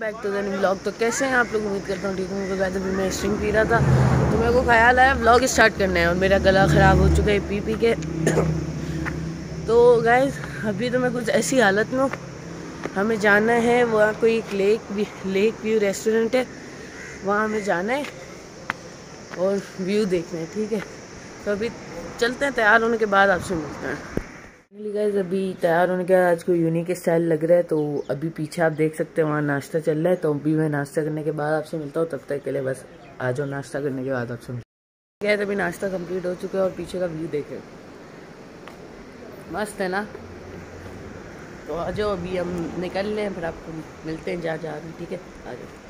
Back to the blog. तो कैसे हैं आप लोग? उम्मीद करता हूँ ठीक हूँ तो अभी मैं स्ट्रिंग पी रहा था। तो मेरे को ख्याल आया ब्लॉग स्टार्ट करना है और मेरा गला ख़राब हो चुका है पी पी के। तो गाय अभी तो मैं कुछ ऐसी हालत में हमें जाना है, वहाँ कोई एक लेक भी लेक व्यू रेस्टोरेंट है। वहाँ हमें जाना है और व्यू देखना है, ठीक है? तो अभी चलते हैं, तैयार होने के बाद आपसे मिलते हैं। गाइज़ अभी तैयार होने के बाद आज को यूनिक स्टाइल लग रहा है तो अभी पीछे आप देख सकते हैं, वहाँ नाश्ता चल रहा है तो अभी मैं नाश्ता करने के बाद आपसे मिलता हूँ, तब तक के लिए बस आ जाओ, नाश्ता करने के बाद आपसे गैस अभी नाश्ता कंप्लीट हो चुका है और पीछे का व्यू देखे मस्त है ना? तो आ जाओ, अभी हम निकल लें फिर आपको मिलते हैं जा हैं ठीक है? आ जाओ।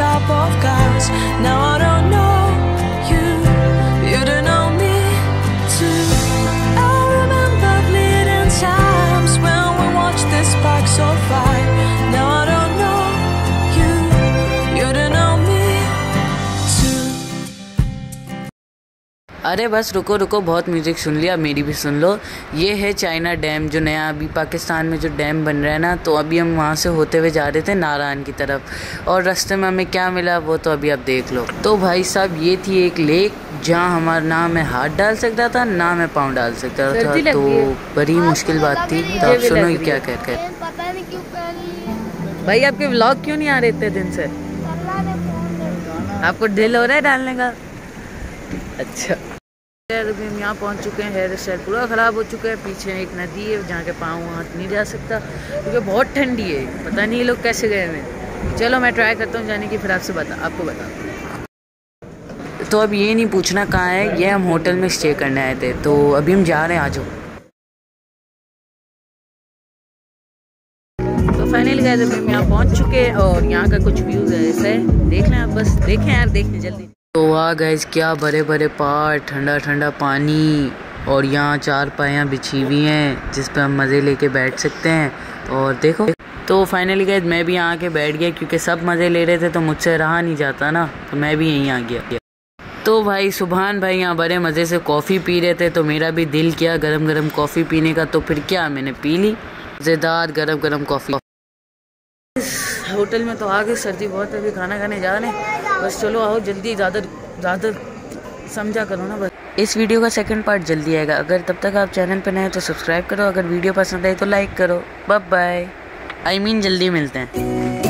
up अरे बस रुको रुको बहुत म्यूज़िक सुन लिया मेरी भी सुन लो। ये है चाइना डैम जो नया अभी पाकिस्तान में जो डैम बन रहा है ना तो अभी हम वहाँ से होते हुए जा रहे थे नारायण की तरफ़। और रास्ते में हमें क्या मिला वो तो अभी आप देख लो। तो भाई साहब ये थी एक लेक जहाँ हमारा ना मैं हाथ डाल सकता था ना मैं पाँव डाल सकता था। तो बड़ी मुश्किल बात थी। तो आप सुनो क्या कह कर भाई आपके ब्लॉग क्यों नहीं आ रहे इतने दिन से? आपको दिल हो रहा है डालने का? अच्छा। अभी हम यहाँ पहुँच चुके हैं हेयर स्टाइल पूरा ख़राब हो चुका है, पीछे एक नदी है, जहाँ के पाँव हाथ नहीं जा सकता, क्योंकि बहुत ठंडी है, पता नहीं ये लोग कैसे गए हैं। चलो मैं ट्राई करता हूँ जाने की, फिर आपसे बता आपको बता तो अब ये नहीं पूछना कहाँ है, ये हम होटल में स्टे करने आए थे तो अभी हम जा रहे हैं, आ जाओ। तो फाइनली गए अभी हम यहाँ पहुँच चुके हैं और यहाँ का कुछ व्यूज़ है। ऐसे देख लें आप बस, देखें यार, देख जल्दी। तो वाह गैस क्या बड़े बड़े पहाड़ ठंडा ठंडा पानी और यहाँ चार पायाँ बिछी हुई हैं, जिस पर हम मज़े लेके बैठ सकते हैं। और देखो। तो फाइनली गैस मैं भी यहाँ आके बैठ गया, क्योंकि सब मज़े ले रहे थे तो मुझसे रहा नहीं जाता ना तो मैं भी यहीं आ गया। तो भाई सुबहान भाई, यहाँ बड़े मज़े से कॉफ़ी पी रहे थे तो मेरा भी दिल किया गरम गरम कॉफ़ी पीने का तो फिर क्या मैंने पी ली? मज़ेदार गरम गरम कॉफ़ी होटल में तो आ गए, सर्दी बहुत अभी खाना खाने जा रहे हैं। बस चलो आओ, जल्दी ज़्यादा ज़्यादा समझा करो ना बस। इस वीडियो का सेकंड पार्ट जल्दी आएगा। अगर तब तक आप चैनल पर नए तो सब्सक्राइब करो, अगर वीडियो पसंद आए तो लाइक करो। बाय बाय आई मीन जल्दी मिलते हैं।